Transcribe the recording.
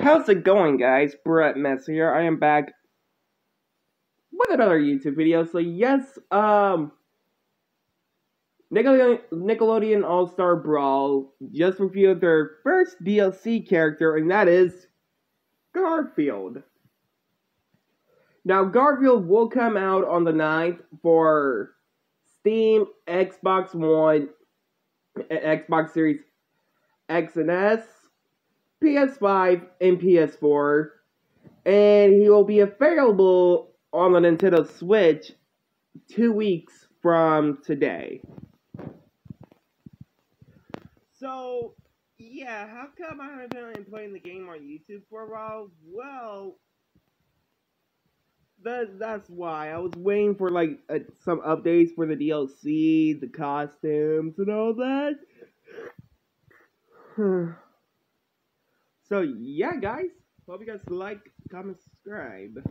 How's it going, guys? Brett here. I am back with another YouTube video. So, yes, um, Nickelodeon, Nickelodeon All Star Brawl just revealed their first DLC character, and that is Garfield. Now, Garfield will come out on the 9th for Steam, Xbox One, Xbox Series X and S, PS5, and PS4. And he will be available on the Nintendo Switch two weeks from today. So, yeah, how come I haven't been playing the game on YouTube for a while? Well, that that's why I was waiting for like uh, some updates for the DLC, the costumes, and all that. so yeah, guys, hope you guys like, comment, subscribe.